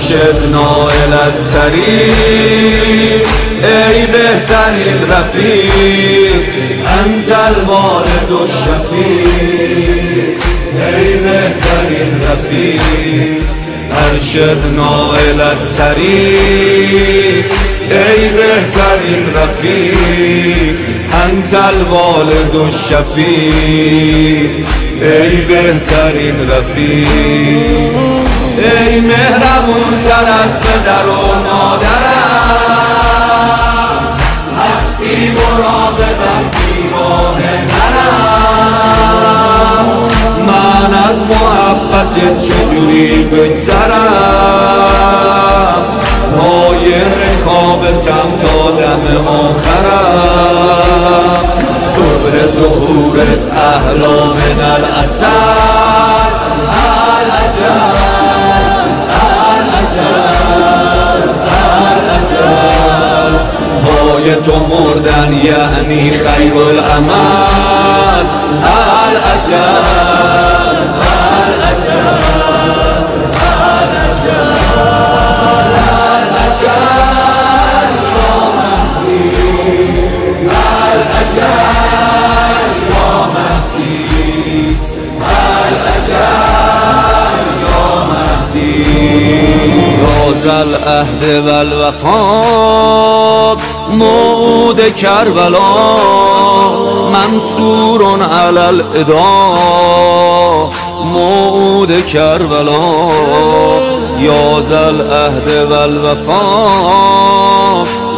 ارشد نائلت طریق ای بهترین رفیق انت الوالد و شفیق. ای بهترین رفیق ارشد نائلت طریق ای بهترین رفیق انت الوالد و شفیق. ای بهترین رفیق. ای مهربون تر از پدر و مادرم. هستی مراقبم دیوانه نرم. من از محبت چجوری بگذرم؟ پای رکابتم تا دم آخرم. صبح ظهورت احلا من الاثر مات ومردان أني خير الأمان هل الأجال الأجال الأجال العهد والوفاء موعود کربلا منصور علی الادا موعود کربلا یا زل عهد و الوفا.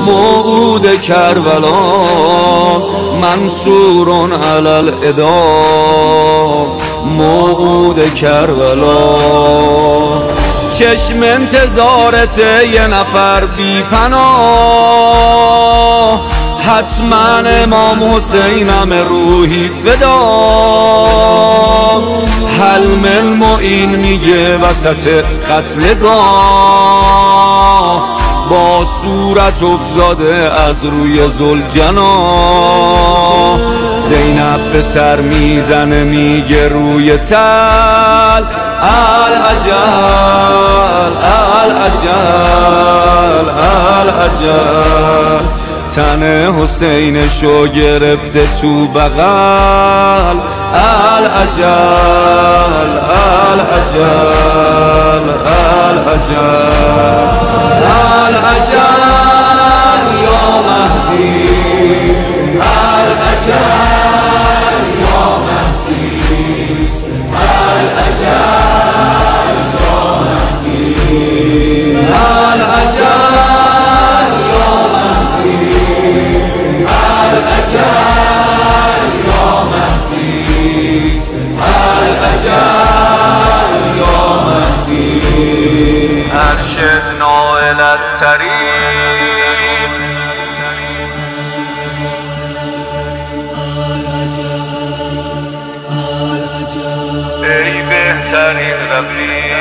موعود کربلا منصور علی الادا موعود کربلا. چشم انتظارت یه نفر بی پناه. حتما امام حسینم روحی فدا. حل من معین میگه وسط قتلگاه با صورت افتاده از روی زلجنا زینب به سر می‌زنه میگه روی تل. العجل العجل العجل تن حسین شو گرفته تو بغل. العجل العجل العجل العجل یا مهدی العجل الطریق ای بهترین رفیق